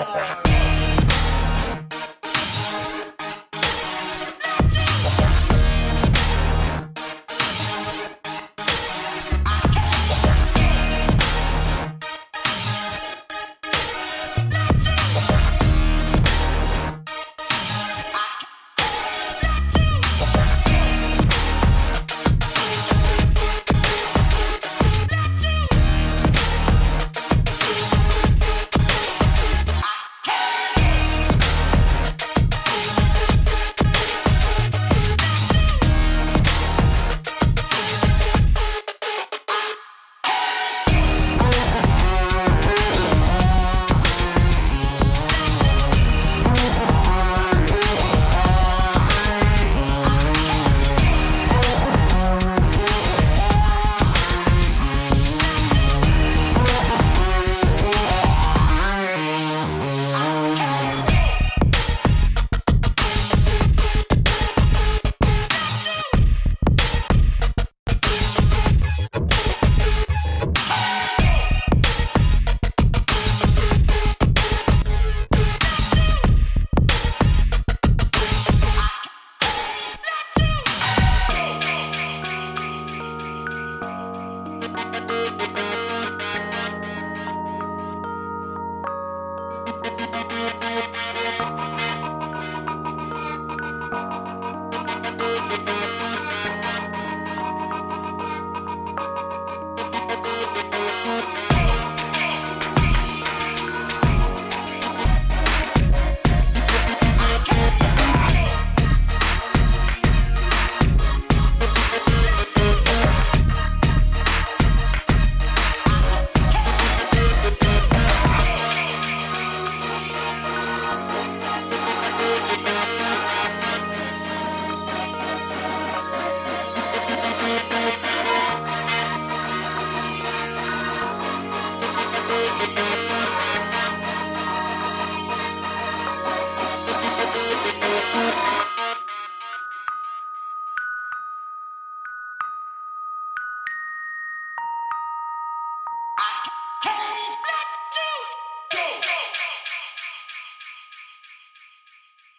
Wow.